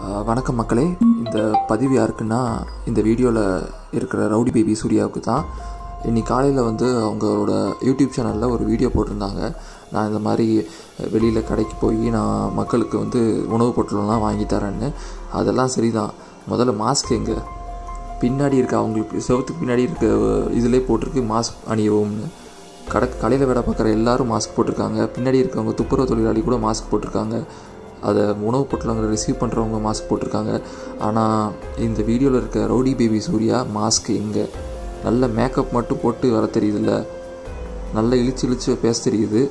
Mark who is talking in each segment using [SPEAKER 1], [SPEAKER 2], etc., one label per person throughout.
[SPEAKER 1] வணக்கம் மக்களே. இந்த பதிவு யாருக்குன்னா இந்த வீடியோவில் இருக்கிற ரவுடி பேபி சூர்யாவுக்கு தான். இன்னைக்கு காலையில் வந்து அவங்களோட யூடியூப் சேனலில் ஒரு வீடியோ போட்டிருந்தாங்க. நான் இந்த மாதிரி வெளியில் கடைக்கு போய் நான் மக்களுக்கு வந்து உணவுப் பொருட்கள்லாம் வாங்கி தரேன்னு. அதெல்லாம் சரிதான். முதல்ல மாஸ்க் எங்கே? பின்னாடி இருக்க அவங்களுக்கு செவத்துக்கு பின்னாடி இருக்க இதிலே போட்டிருக்கு மாஸ்க் அணியவும்னு. கடை கடையில் வேலை பார்க்குற எல்லாரும் மாஸ்க் போட்டிருக்காங்க. பின்னாடி இருக்கவங்க துப்புரவு தொழிலாளி கூட மாஸ்க் போட்டிருக்காங்க. அதை உணவு பொட்டலங்களை ரிசீவ் பண்ணுறவங்க மாஸ்க் போட்டிருக்காங்க. ஆனால் இந்த வீடியோவில் இருக்க ரவுடி பேபி சூர்யா மாஸ்க் எங்கே? நல்ல மேக்கப் மட்டும் போட்டு வர தெரியுதுல்ல. நல்ல இழிச்சு இழிச்சு பேச தெரியுது.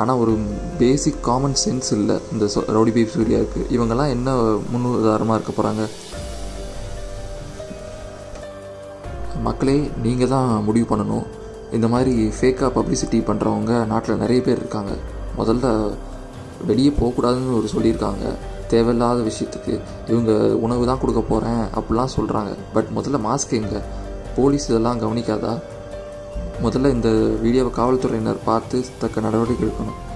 [SPEAKER 1] ஆனால் ஒரு பேசிக் காமன் சென்ஸ் இல்லை இந்த ரவுடி பேபி சூர்யாவுக்கு. இவங்கெல்லாம் என்ன முன்னுதாரணமாக இருக்க போகிறாங்க மக்களே நீங்கள் தான் முடிவு பண்ணணும். இந்த மாதிரி ஃபேக்காக பப்ளிசிட்டி பண்ணுறவங்க நாட்டில் நிறைய பேர் இருக்காங்க. முதல்ல வெளியே போகக்கூடாதுன்னு ஒரு சொல்லியிருக்காங்க. தேவையில்லாத விஷயத்துக்கு இவங்க உணவு தான் கொடுக்க போகிறேன் அப்படிலாம் சொல்கிறாங்க பட் முதல்ல மாஸ்க் எங்கே? போலீஸ் இதெல்லாம் கவனிக்காதா? முதல்ல இந்த வீடியோவை காவல்துறையினர் பார்த்து தக்க நடவடிக்கை எடுக்கணும்.